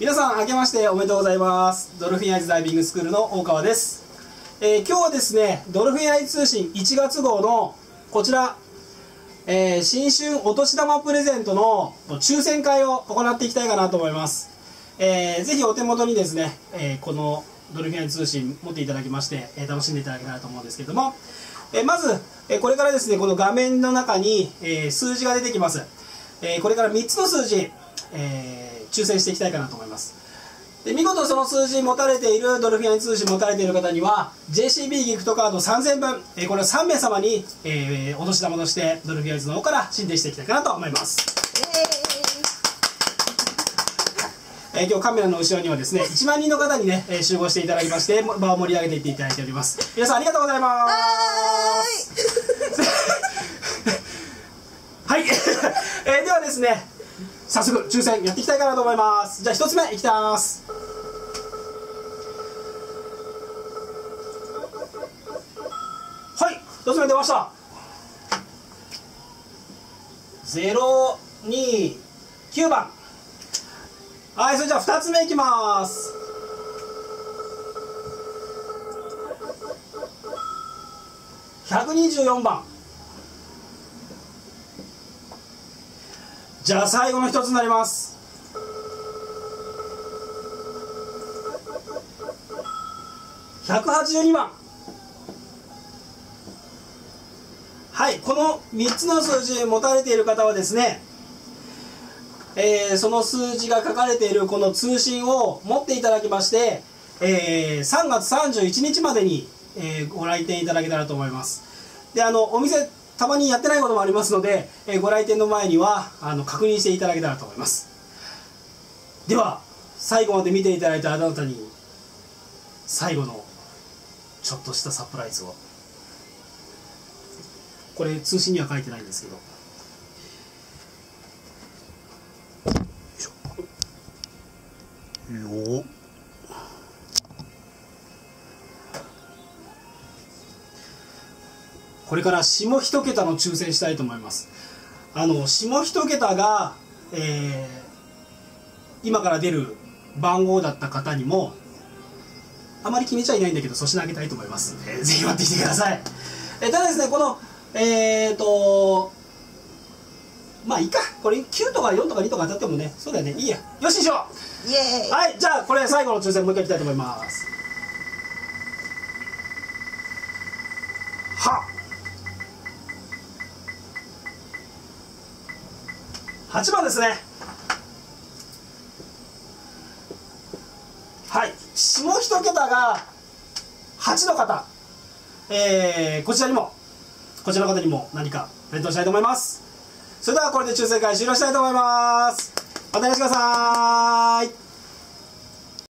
皆さん明けましておめでとうございます。ドルフィンアイズダイビングスクールの大川です、えー今日はですねドルフィンアイズ通信1月号のこちら、えー新春お年玉プレゼントの抽選会を行っていきたいかなと思います、えーぜひお手元にですね、えーこのドルフィンアイズ通信持っていただきまして、え楽しんでいただけたらと思うんですけども、えまず、えこれからですねこの画面の中に、え数字が出てきます、えこれから3つの数字、えー抽選していきたいかなと思います。で見事その数字持たれているドルフィンアイ通信持たれている方には JCB ギフトカード3000分、えーこれを3名様に、えーお年玉としてドルフィンアイズの方から進呈していきたいかなと思います、えー今日カメラの後ろにはですね1万人の方にね、えー集合していただきまして場を盛り上げていっていただいております。皆さんありがとうございます。はい、えーではですね早速抽選やっていきたいかなと思います。じゃあ1つ目いきます。はい1つ目出ました。029番。はいそれじゃあ2つ目いきます。124番。じゃあ最後の一つになります。182番。はいこの3つの数字持たれている方はですねえーその数字が書かれているこの通信を持っていただきまして、えー3月31日までに、えーご来店いただけたらと思います。であのお店たまにやってないこともありますので、えーご来店の前にはあの確認していただけたらと思います。では最後まで見ていただいたあなたに最後のちょっとしたサプライズを。これ通信には書いてないんですけど。よっ。これから下一桁の抽選したいと思います。あの下一桁が、えー今から出る番号だった方にもあまり決めちゃいないんだけど粗品あげたいと思います。のでぜひ待ってきてください、えーただですねこのえっ、とまあいいか。これ9とか4とか2とか当たってもねそうだよね。いいや。よしにしよう。イエーイ。はい、じゃあこれ最後の抽選もう一回いきたいと思います。は8番ですね。はい、下一桁が8の方、えー、こちらにも、こちらの方にも何かプレゼントしたいと思います。それではこれで抽選会終了したいと思います。またいらしてください。